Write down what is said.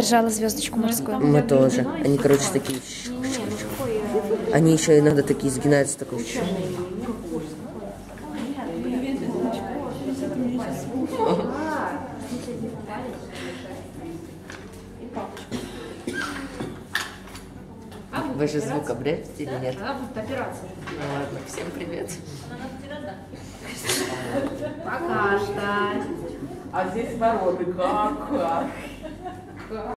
Держала звездочку морскую. Мы тоже. Они, короче, такие... Они еще иногда такие сгинаются, такой... Вы же звук обрежете или нет? Операция. Ну ладно, всем привет. Пока что. А здесь вороны, как?